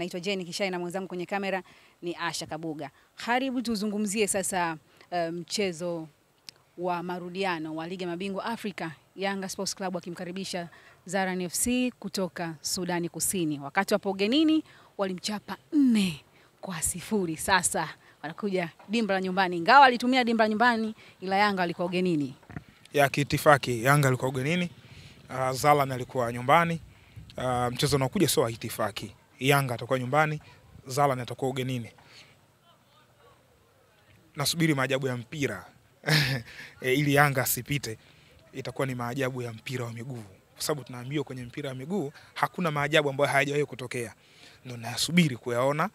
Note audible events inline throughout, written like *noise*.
Naitwa Jeni Kishai na mwenzangu kwenye kamera ni Asha Kabuga. Karibu tuzungumzie sasa mchezo um, wa marudiano wa Ligi ya Mabingwa Afrika, Yanga Sports Club wakimkaribisha Zaran FC kutoka Sudani Kusini. Wakati wapo ugenini walimchapa nne kwa sifuri. Sasa wanakuja dimba la nyumbani, ingawa alitumia dimba la nyumbani, ila Yanga walikuwa ugenini ya kiitifaki. Yanga alikuwa ugenini, uh, Zalan alikuwa nyumbani. Uh, mchezo unaokuja sio wa itifaki. Yanga atakuwa nyumbani, Zalan atakuwa ugenini. Nasubiri maajabu ya mpira *laughs* e, ili Yanga asipite, itakuwa ni maajabu ya mpira wa miguu, kwa sababu tunaambiwa kwenye mpira wa miguu hakuna maajabu ambayo hayajawahi kutokea. Ndio nasubiri kuyaona.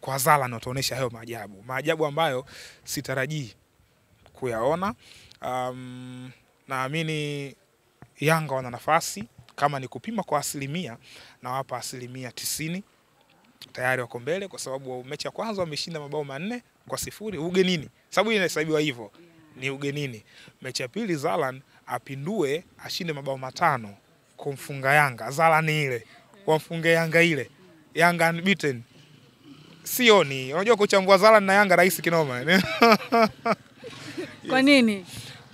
Kwa Zalan wataonyesha hayo maajabu, maajabu ambayo sitarajii kuyaona. Um, naamini Yanga wana nafasi kama ni kupima kwa asilimia, nawapa asilimia tisini. Tayari wako mbele kwa sababu mechi ya kwanza wameshinda mabao manne kwa sifuri ugenini, sababu inahesabiwa hivyo, ni ugenini. Mechi ya pili Zalan apindue ashinde mabao matano kumfunga Yanga. Zalan ile wamfunge Yanga ile, Yanga unbeaten. Sioni, unajua kuchambua Zalan na Yanga rahisi kinoma yes. *laughs* Kwa nini?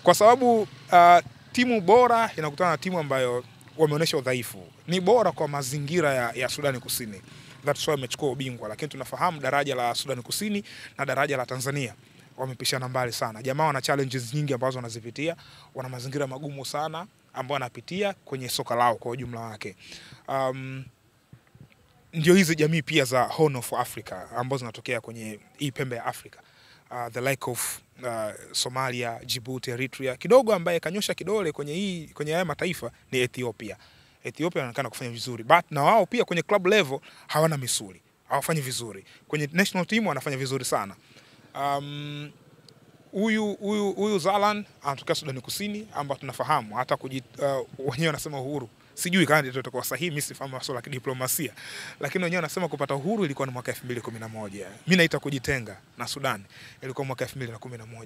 Kwa sababu uh, timu bora inakutana na timu ambayo wameonyesha udhaifu. Ni bora kwa mazingira ya, ya Sudani Kusini, that's why wamechukua ubingwa, lakini tunafahamu daraja la Sudani Kusini na daraja la Tanzania wamepishana mbali sana. Jamaa wana challenges nyingi ambazo wanazipitia, wana mazingira magumu sana ambayo wanapitia kwenye soka lao kwa ujumla wake. Um, ndio hizi jamii pia za Horn of Africa ambazo zinatokea kwenye hii pembe ya Afrika. Uh, the like of uh, Somalia, Djibouti, Eritrea. Kidogo ambaye kanyosha kidole kwenye hii kwenye haya mataifa ni Ethiopia. Ethiopia wanaonekana kufanya vizuri, but na wao pia kwenye club level hawana misuli, hawafanyi vizuri. Kwenye national team wanafanya vizuri sana. Um, huyu huyu huyu Zalan anatokea Sudani Kusini ambao tunafahamu hata kuji, uh, wenyewe wanasema uhuru sijui kama ndio itakuwa sahihi, mimi sifahamu masuala ya kidiplomasia, lakini wenyewe wanasema kupata uhuru ilikuwa ni mwaka 2011. Mimi naita kujitenga na Sudan ilikuwa mwaka 2011.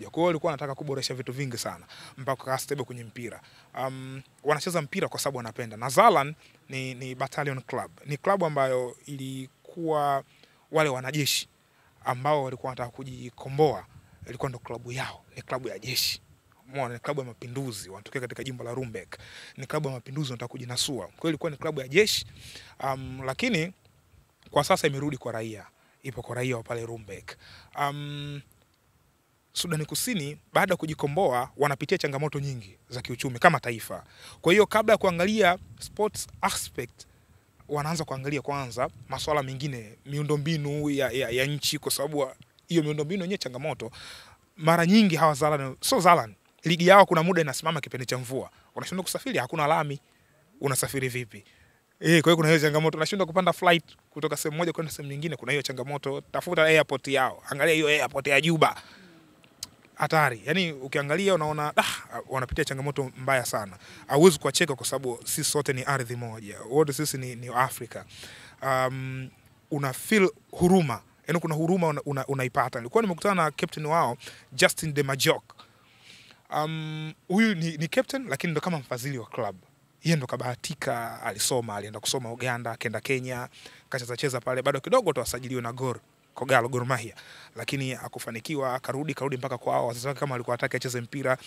Kwa hiyo walikuwa wanataka kuboresha vitu vingi sana mpaka kastebe kwenye mpira. Um, wanacheza mpira kwa sababu wanapenda. Na Zalan ni, ni battalion club, ni klabu ambayo ilikuwa wale wanajeshi ambao walikuwa wanataka kujikomboa, ilikuwa ndo klabu yao, ni klabu ya jeshi Mwana, ni klabu ya mapinduzi wanatokea katika jimbo la Rumbek. Ni klabu ya mapinduzi wanataka kujinasua. Kwa hiyo ilikuwa ni klabu ya jeshi um, lakini kwa sasa imerudi kwa raia, ipo kwa raia wa pale Rumbek. Um, Sudani Kusini baada ya kujikomboa wanapitia changamoto nyingi za kiuchumi kama taifa. Kwa hiyo kabla ya kuangalia sports aspect wanaanza kuangalia kwanza masuala mengine, miundombinu ya, ya, ya nchi, kwa sababu hiyo miundombinu yenyewe changamoto. Mara nyingi hawa Zalan, so Zalan ligi yao kuna muda inasimama kipindi cha mvua, unashindwa kusafiri, hakuna lami, unasafiri vipi? Eh, kwa hiyo kuna hiyo changamoto, unashindwa kupanda flight kutoka sehemu moja kwenda sehemu nyingine, kuna hiyo changamoto. Tafuta airport yao, angalia hiyo airport ya Juba, hatari. Yani ukiangalia unaona ah, wanapitia changamoto mbaya sana. Hauwezi kuwacheka kwa sababu sisi sote ni ardhi moja, wote sisi ni, ni Afrika. Um, una feel huruma, yani kuna huruma unaipata. Una, una nilikuwa nimekutana na captain wao Justin de Majok Um, huyu ni, ni captain lakini ndo kama mfadhili wa club. Yeye ndo kabahatika, alisoma, alienda kusoma Uganda, akaenda Kenya, kacheza cheza pale, bado kidogo tu asajiliwe na Gor Kogalo Gor Mahia, lakini akufanikiwa, akarudi karudi mpaka kwao. Wazazi wake kama alikuwa hataki acheze mpira,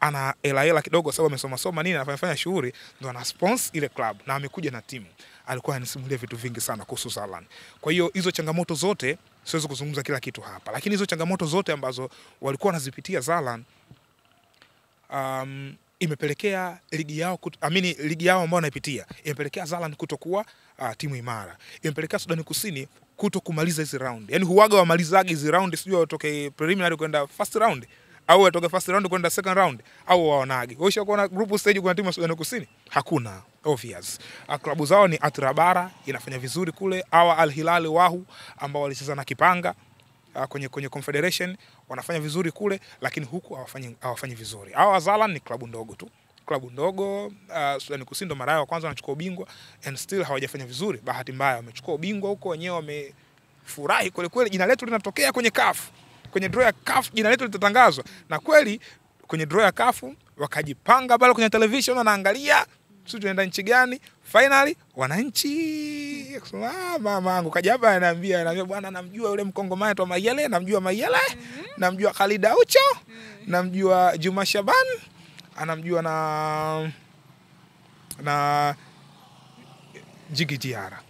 ana hela hela kidogo, sababu amesoma soma nini, anafanya fanya shughuli, ndo ana sponsor ile club na amekuja na timu. Alikuwa anisimulia vitu vingi sana kuhusu Zalan. Kwa hiyo hizo changamoto zote, siwezi kuzungumza kila kitu hapa, lakini hizo changamoto zote ambazo walikuwa wanazipitia Zalan Um, imepelekea ligi yao amini ligi yao ambao wanaipitia imepelekea Zalan kutokuwa uh, timu imara, imepelekea Sudani Kusini kuto kumaliza hizi round. Yani huwaga wamalizage hizi round, sijui watoke preliminary kwenda first round au watoke first round kwenda second round au waonage. Wewe ushakuona group stage kuna timu ya Sudani Kusini? Hakuna, obvious. Uh, klabu zao ni Atrabara inafanya vizuri kule, awa Al Hilal Wahu ambao walicheza na Kipanga Uh, kwenye, kwenye Confederation wanafanya vizuri kule, lakini huku hawafanyi hawafanyi vizuri. Hawa Zalan ni klabu ndogo tu, klabu ndogo uh, Sudani Kusini ndo mara yao kwanza wanachukua ubingwa and still hawajafanya vizuri. Bahati mbaya wamechukua ubingwa huko, wenyewe wamefurahi kweli kweli, jina letu linatokea kwenye CAF, kwenye draw ya CAF jina letu litatangazwa, na kweli kwenye draw ya kafu wakajipanga pale kwenye television, wanaangalia sisi tunaenda nchi gani? Finally wananchi. Ah, mama yangu kaja hapa ananiambia ananiambia bwana, namjua yule mkongomani tu Mayele, namjua Mayele, namjua Khalid Aucho, namjua Juma Shaban, anamjua na na Jigi Jiara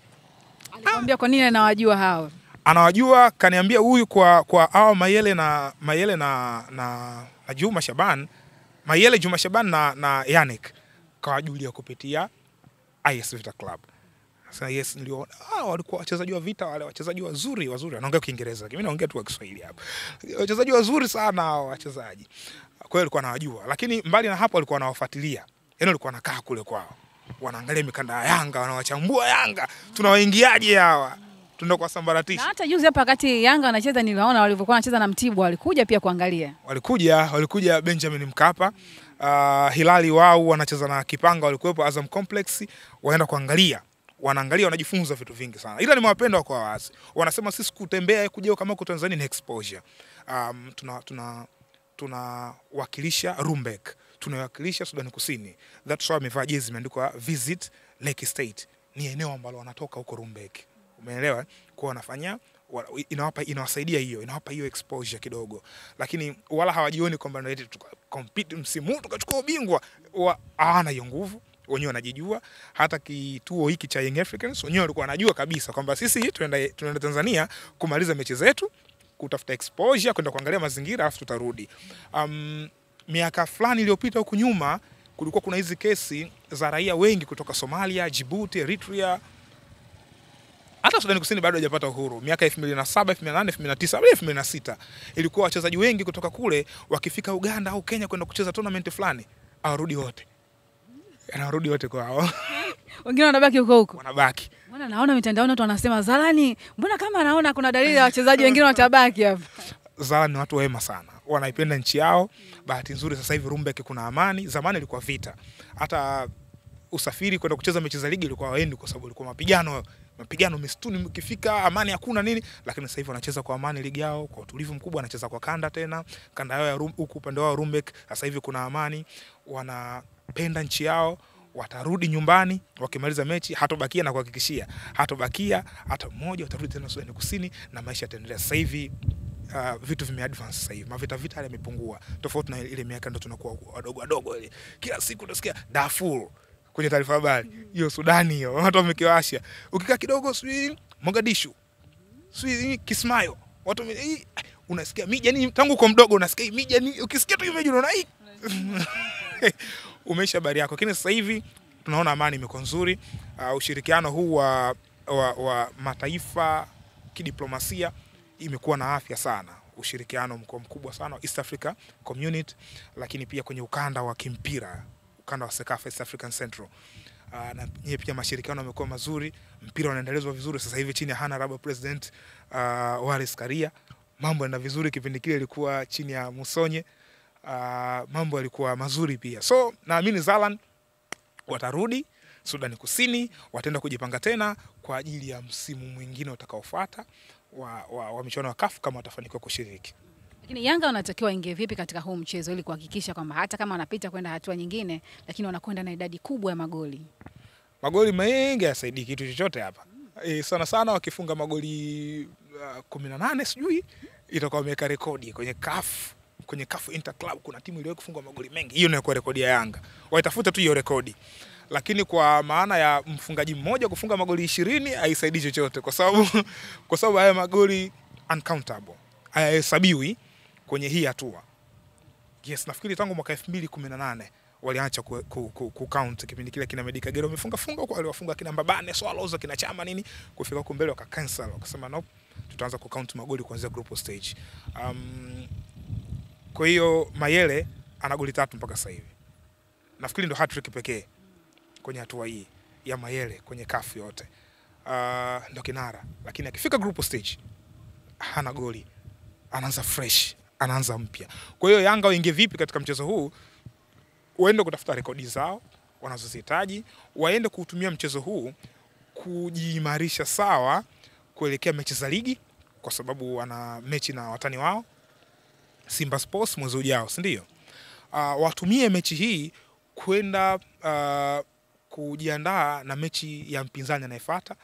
Alikwambia kwa nini anawajua hao? anawajua kaniambia huyu kwa kwa hao Mayele na Mayele na na, na Juma Shaban Mayele Juma Shaban na, na Yannick kawajulia kupitia IS Vita Club. Sasa yes, niliona ah, walikuwa wachezaji wa Vita wale wachezaji wazuri wazuri, wanaongea Kiingereza lakini mimi naongea tu kwa Kiswahili hapa. Wachezaji wazuri sana hao wachezaji. Kwa hiyo alikuwa anawajua, lakini mbali na hapo alikuwa anawafuatilia. Yaani alikuwa anakaa kule kwao. Wanaangalia mikanda ya Yanga, wanawachambua Yanga. Tunawaingiaje hawa? Tunaenda Na hata juzi hapa wakati Yanga wanacheza niliwaona walivyokuwa wanacheza na Mtibwa walikuja pia kuangalia. walikuja walikuja Benjamin Mkapa. Uh, Hilali wao wanacheza na Kipanga, walikuwepo Azam Complex, waenda kuangalia, wanaangalia, wanajifunza vitu vingi sana, ila nimewapenda kwa wazi. Wanasema sisi kutembea kuja kama huko Tanzania ni exposure. Um, tuna tuna tunawakilisha Rumbek, tunawakilisha Sudani Kusini. That's why wamevaa jezi imeandikwa visit Lake State. Ni eneo ambalo wanatoka huko Rumbek, umeelewa? Kwa wanafanya wa- inawapa inawasaidia hiyo inawapa hiyo exposure kidogo, lakini wala hawajioni kwamba compete msimu huu tukachukua ubingwa. Wa- Hawana hiyo nguvu, wenyewe wanajijua. Hata kituo hiki cha Young Africans wenyewe walikuwa wanajua kabisa kwamba sisi tunaenda tunaenda Tanzania kumaliza mechi zetu, kutafuta exposure, kwenda kuangalia mazingira, alafu tutarudi. Um, miaka fulani iliyopita huku nyuma kulikuwa kuna hizi kesi za raia wengi kutoka Somalia, Djibouti, Eritrea hata Sudani Kusini bado hajapata uhuru. Miaka 2007, 2008, 2009, na 2006 ilikuwa wachezaji wengi kutoka kule wakifika Uganda au Kenya kwenda kucheza tournament fulani, awarudi wote, anawarudi wote kwao, *laughs* Wengine wanabaki huko huko. wanabaki. Mbona naona mitandaoni watu wanasema Zalani, mbona kama anaona kuna dalili ya wachezaji wengine watabaki hapa. *laughs* Zalani ni watu wema sana, wanaipenda nchi yao. Bahati nzuri sasa hivi Rumbek kuna amani. Zamani ilikuwa vita, hata usafiri kwenda kucheza mechi za ligi ilikuwa waendi, kwa sababu ilikuwa mapigano mapigano misituni, mkifika amani hakuna nini, lakini sasa hivi wanacheza kwa amani ligi yao kwa utulivu mkubwa, wanacheza kwa kanda tena, kanda yao ya huku upande wao Rumbek, sasa hivi kuna amani, wanapenda nchi yao watarudi nyumbani wakimaliza mechi, hatobakia na kuhakikishia, hatobakia hata mmoja, watarudi tena Sudani Kusini na maisha yataendelea. Sasa hivi uh, vitu vimeadvance sasa hivi, mavita vita yale yamepungua, tofauti na ile miaka ndo tunakuwa wadogo wadogo, ile. Kila siku unasikia Darfur kwenye taarifa habari. Hiyo, Sudani hiyo watu wamekiwasha, ukikaa kidogo sijui Mogadishu. Sijui Kismayo. Watu hii, unasikia miji yani, tangu uko mdogo unasikia hii miji yani, ukisikia tu miji unaona hii. *laughs* Umeisha habari yako, lakini sasa hivi tunaona amani imekuwa nzuri. Uh, ushirikiano huu wa, wa, wa mataifa kidiplomasia imekuwa na afya sana. Ushirikiano mko mkubwa sana wa East Africa Community, lakini pia kwenye ukanda wa kimpira, ukanda wa CECAFA East African Central. Uh, na nyie pia mashirikiano yamekuwa mazuri, mpira unaendelezwa vizuri sasa hivi chini ya Hana Honorable President uh, Wallace Karia. Mambo yanaenda vizuri, kipindi kile ilikuwa chini ya Musonye. Uh, mambo yalikuwa mazuri pia, so naamini Zalan watarudi Sudani Kusini, wataenda kujipanga tena kwa ajili ya msimu mwingine utakaofuata wa, wa, wa michuano ya kafu kama watafanikiwa kushiriki. Lakini Yanga wanatakiwa ingie vipi katika huu mchezo ili kuhakikisha kwamba hata kama wanapita kwenda hatua nyingine, lakini wanakwenda na idadi kubwa ya magoli. Magoli mengi hayasaidii kitu chochote hapa. E, sana sana wakifunga magoli uh, kumi na nane sijui itakuwa wameweka rekodi kwenye CAF kwenye CAF Inter Club. Kuna timu iliwahi kufunga magoli mengi, hiyo ndio rekodi ya Yanga. Waitafuta tu hiyo rekodi, lakini kwa maana ya mfungaji mmoja kufunga magoli ishirini haisaidii chochote, kwa sababu *laughs* kwa sababu haya magoli uncountable, hayahesabiwi kwenye hii hatua. Yes, nafikiri tangu mwaka 2018 waliacha ku, ku, ku, ku count kipindi kile kina Medi Kagere wamefunga funga kwa waliwafunga kina Mbabane Swallows kina Chama nini, kufika huko mbele waka cancel wakasema nope, tutaanza ku count magoli kuanzia group stage. Um, kwa hiyo Mayele ana goli tatu mpaka sasa hivi, nafikiri ndo hat-trick pekee kwenye hatua hii ya Mayele kwenye kafu yote. Uh, ndo kinara, lakini akifika group stage hana goli, anaanza fresh, anaanza mpya. Kwa hiyo Yanga waingie vipi katika mchezo huu? Waende kutafuta rekodi zao wanazozihitaji, waende kuutumia mchezo huu kujiimarisha sawa kuelekea mechi za ligi, kwa sababu wana mechi na watani wao Simba Sports mwezi ujao, si ndio? Uh, watumie mechi hii kwenda uh, kujiandaa na mechi ya mpinzani anayefuata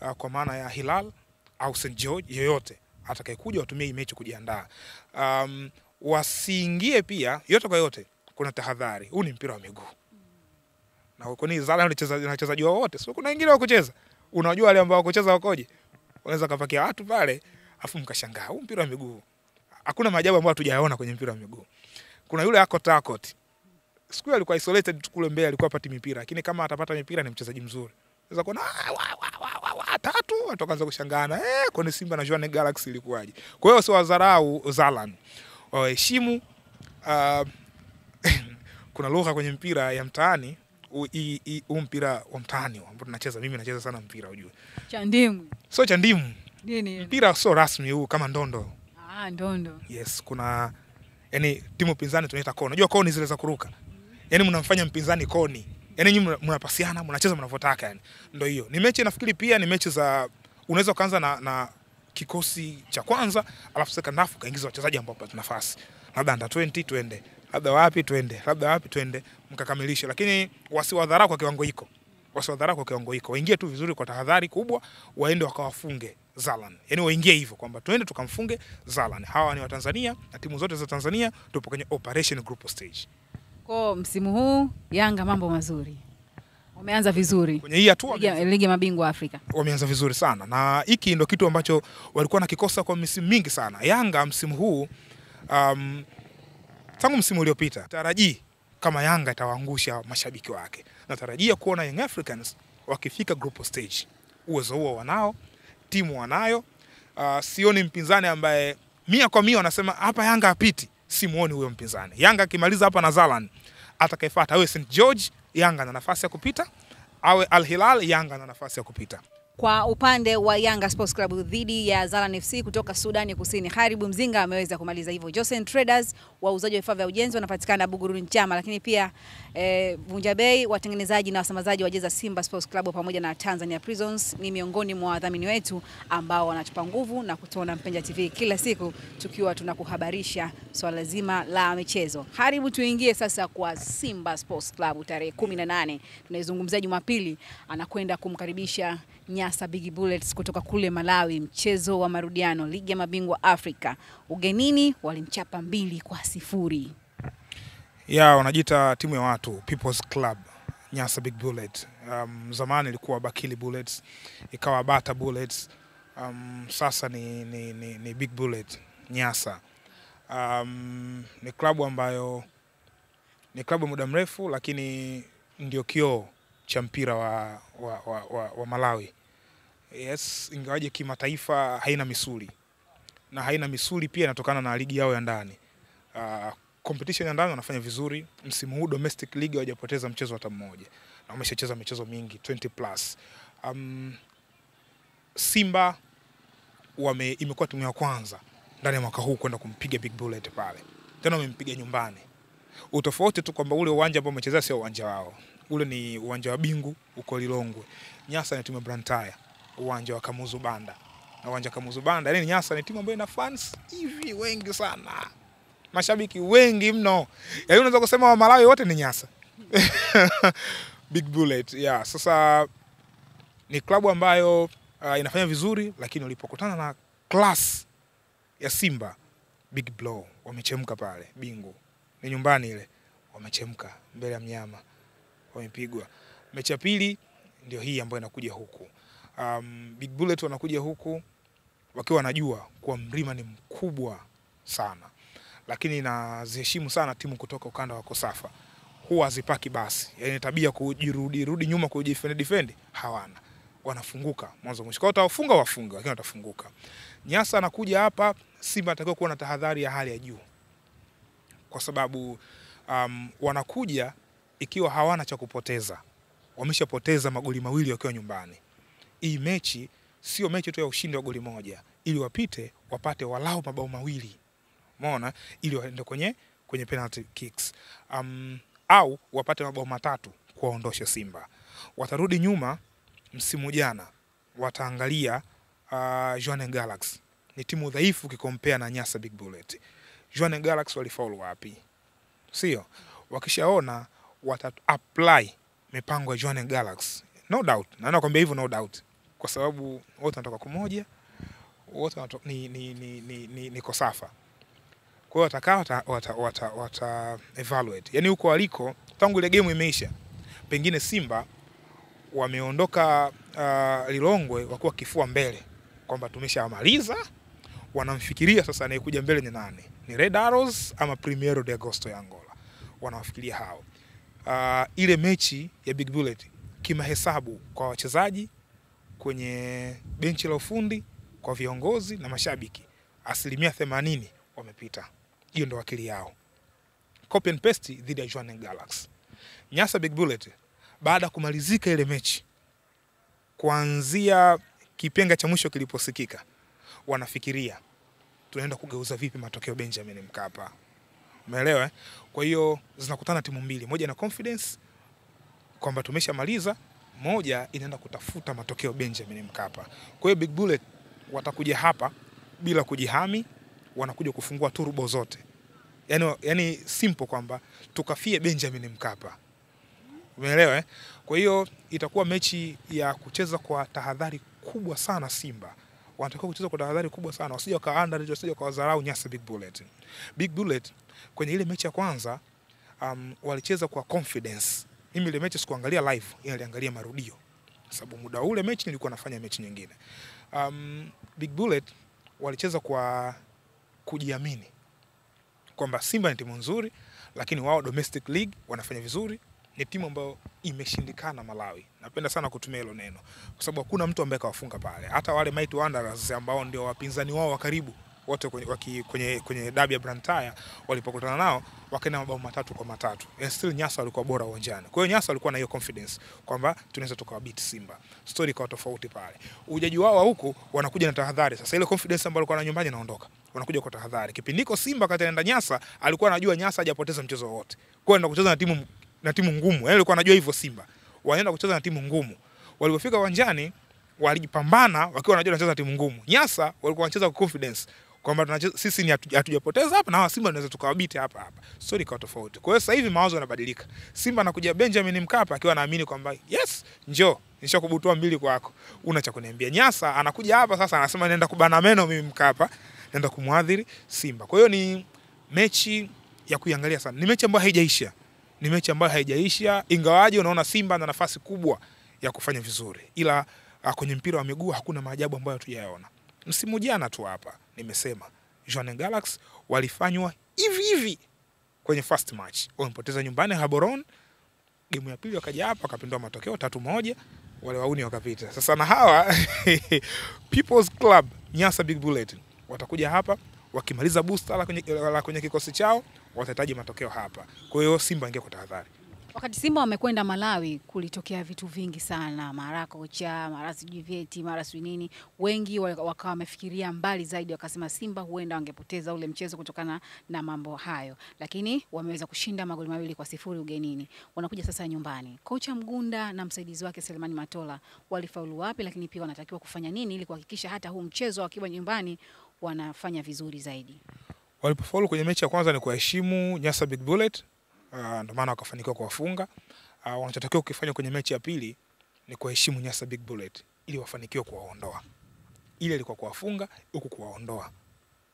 uh, kwa maana ya Hilal au St George, yoyote atakayekuja watumie hii mechi kujiandaa. Um, wasiingie pia yote kwa yote, kuna tahadhari. Huu ni mpira wa miguu na kwani Zala anacheza na wachezaji wao wote, sio kuna wengine wa kucheza. Unajua wale ambao wakucheza wakoje? Unaweza kapakia watu pale afu mkashangaa. Huu mpira wa miguu hakuna maajabu ambayo hatujayaona kwenye mpira wa miguu. Kuna yule ako Takot. Siku alikuwa isolated kule mbele, alikuwa apati mipira, lakini kama atapata mipira ni mchezaji mzuri. Unaweza kuona "Ah, wa, wa, wa, wa, wa, tatu watu wakaanza kushangana, eh, kwani Simba na Jwaneng Galaxy ilikuwaje? Kwa hiyo siwadharau Zalan, waheshimu. Uh, *laughs* kuna lugha kwenye mpira ya mtaani huu mpira wa mtaani ambao tunacheza, mimi nacheza sana mpira ujue, Cha ndimu. sio cha ndimu. Nini? Mpira sio rasmi huu, kama ndondo. Ah, ndondo. Yes, kuna yani timu pinzani tunaita kona, Unajua koni zile za kuruka, yani mnamfanya mpinzani koni, yani nyinyi mnapasiana, mnacheza mnavyotaka, yani ndio hiyo. Ni mechi nafikiri pia ni mechi za unaweza kuanza na, na kikosi cha kwanza alafu second half kaingiza wachezaji ambao wapata nafasi, labda under 20 twende, labda wapi twende, labda wapi twende, mkakamilishe, lakini wasiwadharau kwa kiwango hiko, wasiwadharau kwa kiwango hiko, waingie tu vizuri kwa tahadhari kubwa, waende wakawafunge Zalan, yani waingie hivyo kwamba twende tukamfunge Zalan. Hawa ni Watanzania na timu zote za Tanzania tupo kwenye operation group stage. Kwa msimu huu Yanga mambo mazuri. Wameanza vizuri. Kwenye hii hatua Ligi, ligi ya mabingwa Afrika. wameanza vizuri sana, na hiki ndo kitu ambacho walikuwa nakikosa kwa misimu mingi sana. Yanga msimu huu um, tangu msimu uliopita tarajii kama Yanga itawaangusha mashabiki wake. Natarajia kuona Young Africans wakifika group stage. Uwezo huo wanao, timu wanayo. Uh, sioni mpinzani ambaye mia kwa mia wanasema hapa Yanga apiti, simuoni huyo mpinzani. Yanga akimaliza hapa na Zalan, atakayefuata awe St George, Yanga na nafasi ya kupita, awe Al Hilal, Yanga na nafasi ya kupita. Kwa upande wa Yanga Sports Club dhidi ya Zalan FC kutoka Sudani Kusini, Haribu Mzinga ameweza kumaliza hivyo. Josen Traders wauzaji wa vifaa vya ujenzi wanapatikana Buguruni Nchama, lakini pia Vunja Vunja Bei watengenezaji na wasambazaji wa jeza Simba Sports Club pamoja na Tanzania Prisons ni miongoni mwa wadhamini wetu ambao wanatupa nguvu na kutuona Mpenja TV kila siku tukiwa tunakuhabarisha swala zima la michezo. Haribu, tuingie sasa kwa Simba Sports Club tarehe 18 tunaizungumzia Jumapili, anakwenda kumkaribisha Nyasa Big Bullets kutoka kule Malawi, mchezo wa marudiano ligi ya mabingwa Afrika. Ugenini walimchapa mbili kwa sifuri. ya wanajiita timu ya watu People's Club Nyasa Big Bullet. Um, zamani ilikuwa Bakili Bullets, ikawa Bata Bullets. Um, sasa ni, ni, ni, ni Big Bullet Nyasa. Um, ni klabu ambayo ni klabu muda mrefu, lakini ndio kioo cha mpira wa, wa, wa, wa, wa Malawi. Yes, ingawaje kimataifa haina misuli na haina misuli pia inatokana na ligi yao ya ndani. Uh, competition ya ndani wanafanya vizuri. Msimu huu domestic league hawajapoteza mchezo hata mmoja na wameshacheza michezo mingi 20 plus. Um, Simba wame imekuwa timu ya kwanza ndani ya mwaka huu kwenda kumpiga Big Bullet pale, tena wamempiga nyumbani. Utofauti tu kwamba ule uwanja ambao wamechezea sio uwanja wao, ule ni uwanja wa Bingu uko Lilongwe. Nyasa ni timu ya Brantaya, uwanja wa Kamuzu Banda na uwanja wa Kamuzu Banda. Yani Nyasa ni timu ambayo ina fans hivi wengi sana mashabiki wengi mno, yaani unaweza kusema wa Malawi wote ni Nyasa *laughs* Big Bullet. Yeah, sasa ni klabu ambayo uh, inafanya vizuri, lakini ulipokutana na class ya Simba big blow, wamechemka pale Bingu, ni nyumbani ile, wamechemka mbele ya mnyama, wamepigwa. Mechi ya pili ndio hii ambayo inakuja huku. Um, Big Bullet wanakuja huku wakiwa wanajua kuwa mlima ni mkubwa sana lakini naziheshimu sana timu kutoka ukanda wa Kosafa, huwa hazipaki basi, yani tabia kujirudi rudi nyuma kujifendi defend hawana, wanafunguka mwanzo mwisho. Kwa utawafunga wafunge, lakini watafunguka. Nyasa anakuja hapa, Simba atakiwa kuwa na tahadhari ya hali ya juu, kwa sababu um, wanakuja ikiwa hawana cha kupoteza, wameshapoteza magoli mawili wakiwa nyumbani. Hii mechi sio mechi tu ya ushindi wa goli moja, ili wapite wapate walau mabao mawili umeona, ili waende kwenye kwenye penalty kicks um, au wapate mabao matatu kuwaondosha Simba. Watarudi nyuma msimu jana, wataangalia uh, Jwaneng Galaxy ni timu dhaifu ukikompea na Nyasa Big Bullet. Jwaneng Galaxy walifaulu wapi? Sio, wakishaona wata apply mipango ya Jwaneng Galaxy. No doubt. Na nakwambia hivyo no doubt. Kwa sababu wote wanatoka kumoja, wote ni ni ni ni, ni, ni Kosafa. Kwa hiyo watakaa wata, wata, wata, wata evaluate. Yaani huko waliko tangu ile game imeisha. Pengine Simba wameondoka uh, Lilongwe wakiwa kifua mbele kwamba tumeshamaliza, wanamfikiria sasa anayekuja mbele ni nani? Ni Red Arrows ama Primeiro de Agosto ya Angola? Wanawafikiria hao. Uh, ile mechi ya Big Bullet kimahesabu kwa wachezaji, kwenye benchi la ufundi, kwa viongozi na mashabiki, asilimia themanini wamepita. Hiyo ndo akili yao. Copy and paste dhidi ya Jwaneng Galaxy. Nyasa Big Bullet baada ya kumalizika ile mechi, kuanzia kipenga cha mwisho kiliposikika, wanafikiria tunaenda kugeuza vipi matokeo Benjamin Mkapa. Umeelewa? eh? Kwa hiyo zinakutana timu mbili, moja na confidence kwamba tumeshamaliza, moja inaenda kutafuta matokeo Benjamin Mkapa. Kwa hiyo Big Bullet watakuja hapa bila kujihami, wanakuja kufungua turbo zote, yani, yani simple kwamba tukafie Benjamin Mkapa. Umeelewa? eh? Kwa hiyo itakuwa mechi ya kucheza kwa tahadhari kubwa sana. Simba wanatakiwa kucheza kwa tahadhari kubwa sana, wasije wakaanda, wasije wakawadharau Nyasa Big Bullet. Big Bullet kwenye ile mechi ya kwanza um, walicheza kwa confidence. Mimi ile mechi sikuangalia live, ila niliangalia marudio, sababu muda ule mechi nilikuwa nafanya mechi nyingine. Um, Big Bullet walicheza kwa kujiamini kwamba Simba ni timu nzuri, lakini wao domestic league wanafanya vizuri. Ni timu ambayo imeshindikana Malawi. Napenda sana kutumia hilo neno kwa sababu hakuna mtu ambaye kawafunga pale, hata wale Mighty Wanderers ambao ndio wapinzani wao wa karibu wote kwenye, waki, kwenye, kwenye dabi ya Brantaya walipokutana nao wakaenda mabao matatu kwa matatu. And still Nyasa walikuwa bora uwanjani. Kwa hiyo Nyasa walikuwa na hiyo confidence kwamba tunaweza tukawabiti Simba. Story ikawa tofauti pale. Ujaji wao wa huku wanakuja na tahadhari. Sasa ile confidence ambayo walikuwa na nyumbani inaondoka. Wanakuja kwa tahadhari. Kipindiko Simba kati anaenda Nyasa alikuwa anajua Nyasa hajapoteza mchezo wote. Kwa hiyo kucheza na timu na timu ngumu. Yaani alikuwa anajua hivyo Simba. Wanaenda kucheza na timu ngumu. Walipofika uwanjani walijipambana wakiwa wanajua wanacheza na timu ngumu. Nyasa walikuwa wanacheza kwa confidence kwamba sisi ni hatujapoteza hapa na hawa Simba tunaweza tukawabiti hapa hapa. Story ikawa tofauti. Kwa hiyo sasa hivi mawazo yanabadilika. Simba anakuja Benjamin Mkapa akiwa anaamini kwamba yes, njoo nishakubutua mbili kwako. Una cha kuniambia. Nyasa anakuja hapa sasa anasema naenda kubana meno mimi Mkapa, naenda kumwadhiri Simba. Kwa hiyo ni mechi ya kuiangalia sana. Ni mechi ambayo haijaisha. Ni mechi ambayo haijaisha ingawaje unaona Simba ana nafasi kubwa ya kufanya vizuri. Ila ah, kwenye mpira wa miguu hakuna maajabu ambayo hatujayaona. Msimu jana tu hapa nimesema Jwaneng Galaxy walifanywa hivi hivi kwenye first match, wamepoteza nyumbani Haboron. Gemu ya pili wakaja hapa wakapindua matokeo tatu moja, wale wauni wakapita. Sasa na hawa *laughs* People's Club Nyasa Big Bullet watakuja hapa wakimaliza booster la kwenye, la kwenye kikosi chao watahitaji matokeo hapa. Kwa hiyo Simba ingia kwa tahadhari. Wakati Simba wamekwenda Malawi, kulitokea vitu vingi sana, mara kocha, mara sijui vyeti, mara sijui nini. Wengi wa- wakawa wamefikiria mbali zaidi, wakasema Simba huenda wangepoteza ule mchezo kutokana na mambo hayo, lakini wameweza kushinda magoli mawili kwa sifuri ugenini. Wanakuja sasa nyumbani, kocha Mgunda na msaidizi wake Selemani Matola walifaulu wapi, lakini pia wanatakiwa kufanya nini ili kuhakikisha hata huu mchezo wakiwa nyumbani wanafanya vizuri zaidi. Walipofaulu kwenye mechi ya kwanza ni kuheshimu Nyasa Big Bullet, uh, ndio maana wakafanikiwa kuwafunga. Uh, wanachotakiwa kukifanya kwenye mechi ya pili ni kuwaheshimu Nyasa Big Bullet ili wafanikiwe kuwaondoa. Ile ilikuwa kuwafunga, huku kuwaondoa,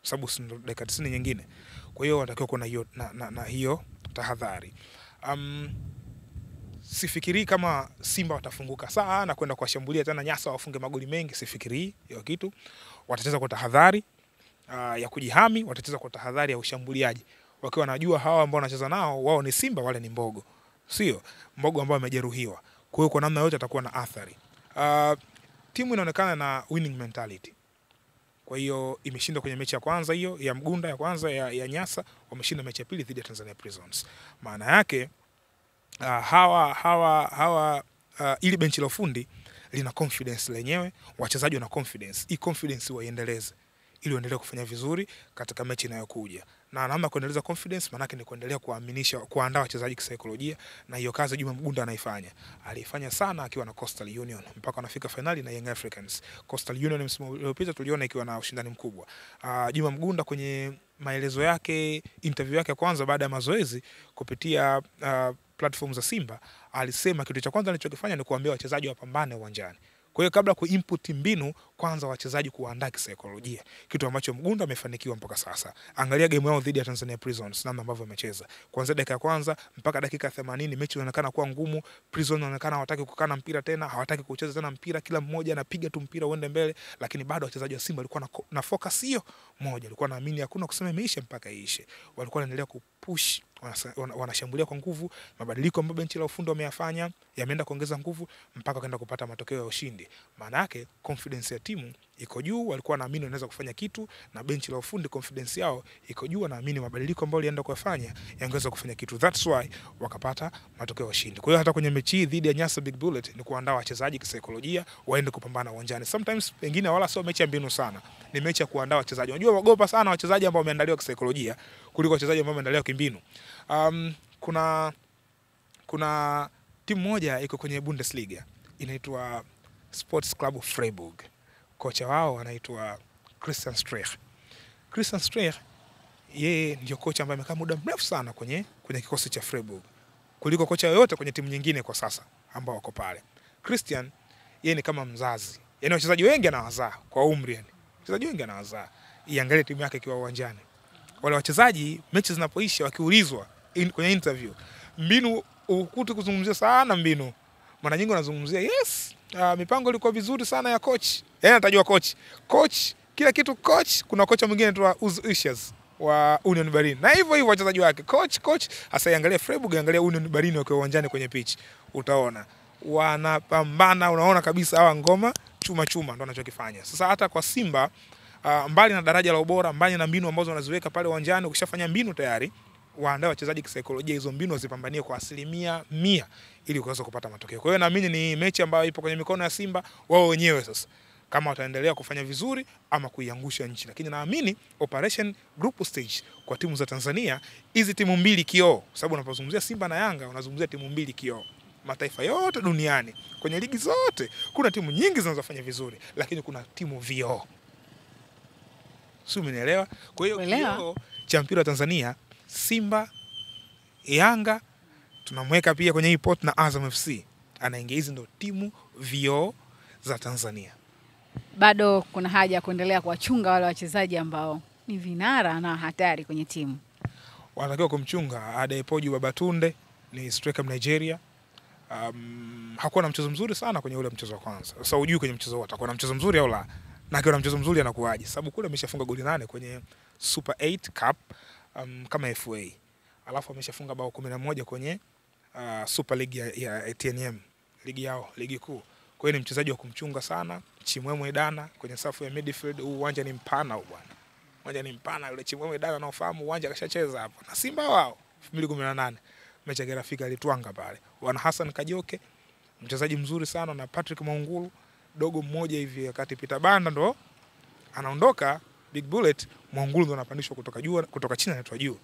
sababu dakika 90 nyingine. Kwa hiyo wanatakiwa kuwa na hiyo na, na, na hiyo tahadhari. Um, sifikirii kama Simba watafunguka sana kwenda kuwashambulia tena Nyasa wafunge magoli mengi, sifikirii hiyo kitu. Watacheza kwa tahadhari uh, ya kujihami, watacheza kwa tahadhari ya ushambuliaji, wakiwa wanajua hawa ambao wanacheza nao wao ni Simba, wale ni Mbogo, sio Mbogo ambao amejeruhiwa. Kwa hiyo kwa namna yote atakuwa na athari. Uh, timu inaonekana na winning mentality. Kwa hiyo imeshinda kwenye mechi ya kwanza hiyo ya Mgunda ya kwanza ya, ya Nyasa, wameshinda mechi ya pili dhidi ya Tanzania Prisons. Maana yake uh, hawa hawa hawa uh, ili benchi la ufundi lina confidence lenyewe, wachezaji wana confidence. Hii confidence waiendeleze ili waendelee kufanya vizuri katika mechi inayokuja. Na namna kuendeleza confidence maanake ni kuendelea kuaminisha, kuandaa wachezaji kisaikolojia, na hiyo kazi Juma Mgunda anaifanya. Aliifanya sana akiwa na Coastal Union mpaka wanafika finali na Young Africans. Coastal Union msimu uliopita tuliona ikiwa na ushindani mkubwa. Uh, Juma Mgunda kwenye maelezo yake, interview yake ya kwanza baada ya mazoezi kupitia uh, platform za Simba, alisema kitu cha kwanza alichokifanya ni kuambia wachezaji wapambane uwanjani. Kwa hiyo kabla kuinput mbinu, kwanza wachezaji kuandaa kisaikolojia, kitu ambacho Mgunda amefanikiwa mpaka sasa. Angalia game yao dhidi ya Tanzania Prisons, namna ambavyo wamecheza. Kuanzia dakika ya kwanza mpaka dakika 80, mechi inaonekana kuwa ngumu. Prisons inaonekana hawataki kukaa na mpira tena, hawataki kucheza tena mpira, kila mmoja anapiga tu mpira uende mbele, lakini bado wachezaji wa Simba walikuwa na, na focus hiyo moja, walikuwa naamini hakuna kusema imeisha mpaka iishe, walikuwa wanaendelea kupush wanashambulia kwa nguvu. Mabadiliko ambayo benchi la ufundi wameyafanya yameenda kuongeza nguvu mpaka wakaenda kupata matokeo ya ushindi. Maana yake confidence ya timu iko juu, walikuwa naamini wanaweza kufanya kitu, na benchi la ufundi confidence yao iko juu, naamini mabadiliko ambayo walienda kuyafanya yangeweza kufanya kitu, that's why wakapata matokeo ya ushindi. Kwa hiyo hata kwenye mechi dhidi ya Nyasa Big Bullet ni kuandaa wachezaji kisaikolojia waende kupambana uwanjani. Sometimes pengine wala sio mechi ya mbinu sana, ni mechi ya kuandaa wachezaji. Unajua wagopa sana wachezaji ambao wameandaliwa kisaikolojia kuliko wachezaji ambao wameandaliwa kimbinu. Um, kuna kuna timu moja iko kwenye Bundesliga inaitwa Sports Club Freiburg. Kocha wao anaitwa Christian Streich. Christian Streich yeye ndio kocha ambaye amekaa muda mrefu sana kwenye kwenye kikosi cha Freiburg kuliko kocha yoyote kwenye timu nyingine kwa sasa ambao wako pale. Christian yeye ni kama mzazi, yaani wachezaji wengi anawazaa kwa umri, yani wachezaji wengi anawazaa. Iangalie timu yake ikiwa uwanjani, wale wachezaji mechi zinapoisha, wakiulizwa in, kwenye interview mbinu ukuti kuzungumzia sana mbinu, mara nyingi wanazungumzia yes, uh, mipango ilikuwa vizuri sana ya coach, yaani atajua coach coach kila kitu coach. Kuna kocha mwingine anaitwa Ushers wa Union Berlin na hivyo hivyo wachezaji wake coach coach. Hasa Freiburg, angalia Union Berlin wakiwa uwanjani kwenye pitch, utaona wanapambana, unaona kabisa hawa ngoma chuma chuma, ndo anachokifanya sasa. Hata kwa Simba uh, mbali na daraja la ubora, mbali na mbinu ambazo wanaziweka pale uwanjani, ukishafanya mbinu tayari waandae wachezaji kisaikolojia, hizo mbinu wazipambanie kwa asilimia mia ili kuweza kupata matokeo. Kwa hiyo naamini ni mechi ambayo ipo kwenye mikono ya Simba wao wenyewe sasa, kama wataendelea kufanya vizuri ama kuiangusha nchi, lakini naamini operation group stage kwa timu za Tanzania, hizi timu mbili kioo, sababu unapozungumzia Simba na Yanga unazungumzia timu mbili kioo. Mataifa yote duniani kwenye ligi zote kuna timu nyingi zinazofanya vizuri, lakini kuna timu vioo, si umenielewa? Kwa hiyo kioo cha mpira wa Tanzania Simba, Yanga tunamweka pia kwenye hii pot na Azam FC anaingia. Hizi ndo timu vioo za Tanzania. Bado kuna haja ya kuendelea kuwachunga wale wachezaji ambao ni vinara na hatari kwenye timu. Wanatakiwa kumchunga Adepoju Babatunde, ni striker Nigeria. Um, hakuwa na mchezo mzuri sana kwenye ule mchezo wa kwanza. Sasa hujui kwenye mchezo huo atakuwa na mchezo mzuri au la, na akiwa na mchezo mzuri anakuwaje? Sababu kule ameshafunga goli nane kwenye Super 8 Cup um, kama FA alafu ameshafunga bao kumi na moja kwenye uh, Super League ya, ya TNM ligi yao ligi kuu. Kwa hiyo ni mchezaji wa kumchunga sana. Chimwemwe Dana kwenye safu ya midfield, huu uwanja ni mpana huu bwana, uwanja ni mpana. Yule Chimwemwe Dana anaofahamu uwanja kashacheza hapo na Simba wao 2018 mechi ya kirafiki alitwanga pale. Wana Hassan Kajoke mchezaji mzuri sana na Patrick Maungulu dogo mmoja hivi, wakati Peter Banda ndo anaondoka Big Bullet Mwangulu ndo anapandishwa kutoka juu kutoka chini anaitwa juu.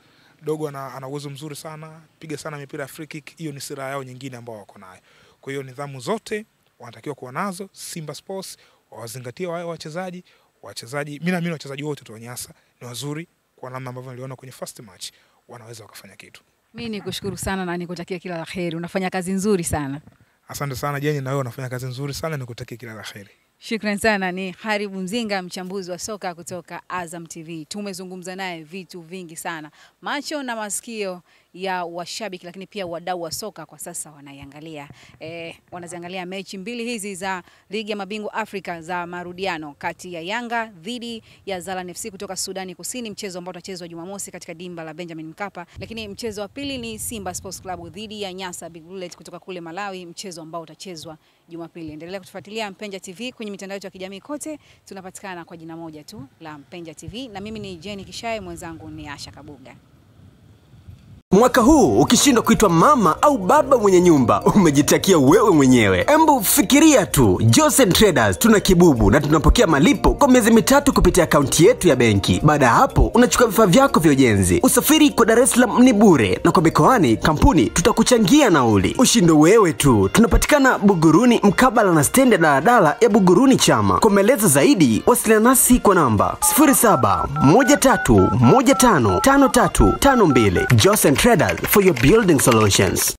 Dogo ana, ana uwezo mzuri sana, piga sana mipira ya free kick. Hiyo ni silaha yao nyingine ambao wako nayo. Kwa hiyo nidhamu zote wanatakiwa kuwa nazo Simba Sports, wawazingatie wao wachezaji. Wachezaji mimi naamini wachezaji wote tu Wanyasa ni wazuri kwa namna ambavyo niliona kwenye first match, wanaweza wakafanya kitu. Mimi nikushukuru sana na nikutakia kila la heri. Unafanya kazi nzuri sana. Asante sana Jeni, na wewe unafanya kazi nzuri sana, nikutakia kila la heri. Shukran sana. Ni Haribu Mzinga, mchambuzi wa soka kutoka Azam TV. Tumezungumza naye vitu vingi sana, macho na masikio ya washabiki, lakini pia wadau wa soka kwa sasa wanaiangalia e, wanaziangalia mechi mbili hizi za ligi ya mabingwa Afrika za marudiano kati ya Yanga dhidi ya Zalan FC kutoka Sudani Kusini, mchezo ambao utachezwa Jumamosi katika dimba la Benjamin Mkapa. Lakini mchezo wa pili ni Simba Sports Club dhidi ya Nyasa Big Bullet kutoka kule Malawi, mchezo ambao utachezwa Jumapili. Endelea kutufuatilia Mpenja TV kwenye mitandao yetu ya kijamii kote, tunapatikana kwa jina moja tu la Mpenja TV, na mimi ni Jenny Kishaye, mwenzangu ni Asha Kabuga. Mwaka huu ukishindwa kuitwa mama au baba mwenye nyumba, umejitakia wewe mwenyewe. Embu fikiria tu, Josen Traders tuna kibubu na tunapokea malipo kwa miezi mitatu kupitia akaunti yetu ya benki. Baada ya hapo, unachukua vifaa vyako vya ujenzi. Usafiri kwa Dar es Salaam ni bure, na kwa mikoani kampuni tutakuchangia nauli. Ushindo wewe tu. Tunapatikana Buguruni, mkabala na stendi ya daladala ya Buguruni Chama. Kwa maelezo zaidi, wasiliana nasi kwa namba 0713155352. Josen Traders for your building solutions.